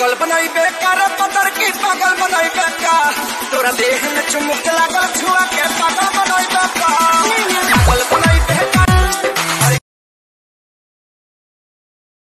पागल बनाई बेकार पतर की पागल बनाई बेकार। तोरा देह में चुमुक लागल छुआ के